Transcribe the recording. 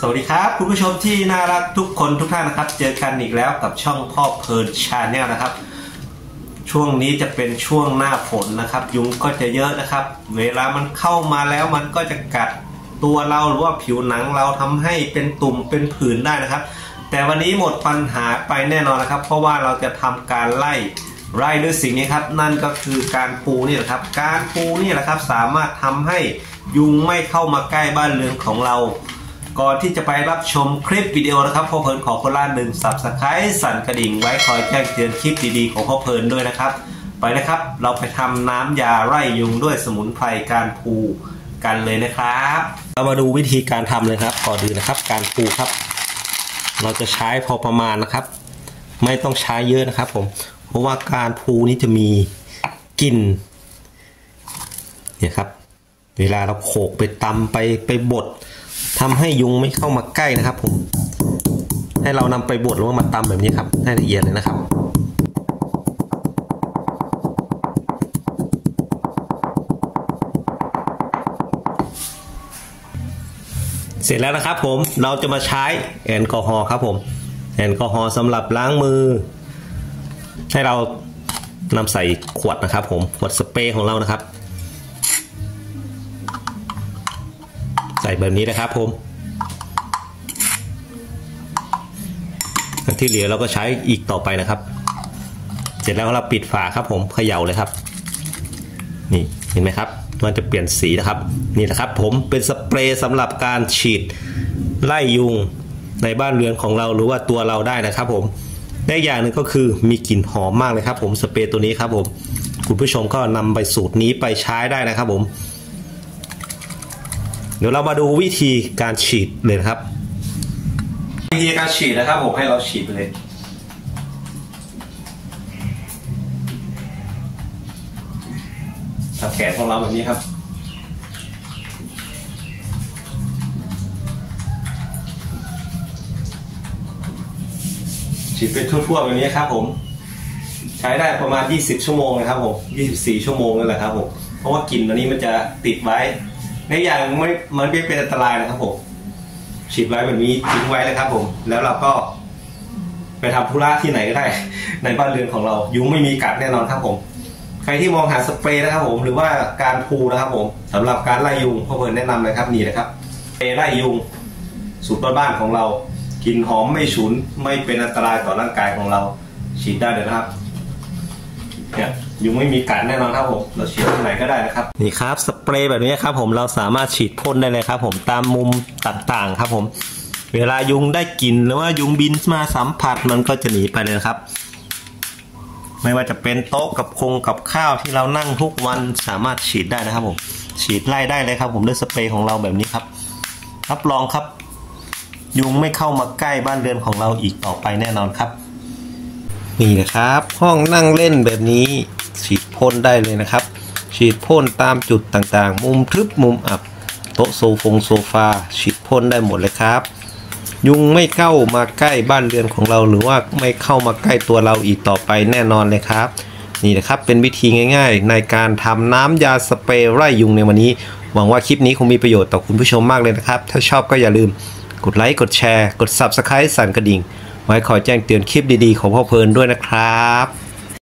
สวัสดีครับคุณผู้ชมที่น่ารักทุกคนทุกท่านนะครับ เจอกันอีกแล้วกับช่องพ่อเพลินชาแนลนะครับ ช่วงนี้จะเป็นช่วงหน้าฝนนะครับ ยุงก็จะเยอะนะครับ เวลามันเข้ามาแล้วมันก็จะกัดตัวเราหรือว่าผิวหนังเราทำให้เป็นตุ่มเป็นผื่นได้นะครับ แต่วันนี้หมดปัญหาไปแน่นอนนะครับ เพราะว่าเราจะทำการไล่ไล่ด้วยสิ่งนี้ครับ นั่นก็คือการปูนี่แหละครับ การปูนี่แหละครับ สามารถทำให้ยุงไม่เข้ามาใกล้บ้านเรือนของเรา ก่อนที่จะไปรับชมคลิปวิดีโอนะครับพ่อเพลินขอคนละหนึ่งสับสไครต์สั่นกระดิ่งไว้คอยแจ้งเตือนคลิปดีๆของพ่อเพลินด้วยนะครับ ไปนะครับ เราไปทำน้ำยาไล่ยุงด้วยสมุนไพรการพูกันเลยนะครับ เรามาดูวิธีการทำเลยครับก่อนอื่นนะครับ การพูครับ เราจะใช้พอประมาณนะครับ ไม่ต้องใช้เยอะนะครับ ผมเพราะว่าการพูนี้จะมีกลิ่นเนี่ยครับ เวลาเราโขกไปตำไปไปบด ทำให้ยุงไม่เข้ามาใกล้นะครับ ผม ให้เรานำไปบดหรือว่ามาตำแบบนี้ครับ ให้ละเอียดเลยนะครับเสร็จแล้วนะครับผมเราจะมาใช้แอลกอฮอล์ครับผมแอลกอฮอล์สำหรับล้างมือ ให้เรานำใส่ขวดนะครับผมขวดสเปรย์ของเรานะครับ ส่แบบนี้นะครับผมที่เหลือเราก็ใช้อีกต่อไปนะครับ เสร็จแล้วเราปิดฝาครับผมเขย่าเลยครับ นี่เห็นไหมครับ มันจะเปลี่ยนสีนะครับ นี่แหละครับผมเป็นสเปรย์สำหรับการฉีดไล่ยุงในบ้านเรือนของเราหรือว่าตัวเราได้นะครับผมและอย่างหนึ่งก็คือมีกลิ่นหอมมากเลยครับ ผมสเปรย์ตัวนี้ครับผมคุณผู้ชมก็นำไปสูตรนี้ไปใช้ได้นะครับผม เดี๋ยวเรามาดูวิธีการฉีดเลยนะครับ วิธีการฉีดนะครับผมให้เราฉีดไปเลยทำแขนของเราแบบนี้ครับฉีดไปทั่วๆแบบนี้ครับผม ใช้ได้ประมาณ 20 ชั่วโมงนะครับผม 24 ชั่วโมงนั่นแหละครับผม เพราะว่ากลิ่นตัวนี้มันจะติดไว้ ในอย่างไม่มันไม่เป็นอันตรายนะครับผมฉีดไว้แบบนี้ทิ้งไว้เลยครับผม แล้วเราก็ไปทำธุระที่ไหนก็ได้ ในบ้านเรือนของเรา ยุงไม่มีกัดแน่นอนครับผม ใครที่มองหาสเปรย์นะครับผม หรือว่าการพูนะครับผมสำหรับการไล่ยุงพ่อเพิร์นแนะนำเลยครับนี่นะครับสเปรย์ไล่ยุง สูตรบ้านของเรากลิ่นหอมไม่ฉุนไม่เป็นอันตรายต่อร่างกายของเรา ฉีดได้เลยนะครับ เนี่ยยุงไม่มีกัดแน่นอนครับผมเราฉีดที่ไหนก็ได้นะครับนี่ครับสเปรย์แบบนี้ครับผมเราสามารถฉีดพ่นได้เลยครับผมตามมุมต่างๆครับผม เวลายุงได้กลิ่นหรือว่ายุงบินมาสัมผัสมันก็จะหนีไปเลยครับ ไม่ว่าจะเป็นโต๊ะกับคงกับข้าวที่เรานั่งทุกวันสามารถฉีดได้นะครับผม ฉีดไล่ได้เลยครับ ผมด้วยสเปรย์ของเราแบบนี้ครับรับรองครับ ยุงไม่เข้ามาใกล้บ้านเรือนของเราอีกต่อไปแน่นอนครับ นี่นะครับ ห้องนั่งเล่นแบบนี้ ฉีดพ่นได้เลยนะครับ ฉีดพ่นตามจุดต่างๆ มุมทึบมุมอับ โต๊ะโซฟงโซฟา ฉีดพ่นได้หมดเลยครับ ยุงไม่เข้ามาใกล้บ้านเรือนของเรา หรือว่าไม่เข้ามาใกล้ตัวเราอีกต่อไปแน่นอนเลยครับ นี่นะครับเป็นวิธีง่าย ๆ ในการทำน้ำยาสเปรย์ไล่ยุงในวันนี้ หวังว่าคลิปนี้คงมีประโยชน์ต่อคุณผู้ชมมากเลยนะครับ ถ้าชอบก็อย่าลืมกดไลค์กดแชร์ กด Subscribe สั่นกระดิ่ง ไว้คอยแจ้งเตือนคลิปดีๆ ของพ่อเพลินด้วยนะครับ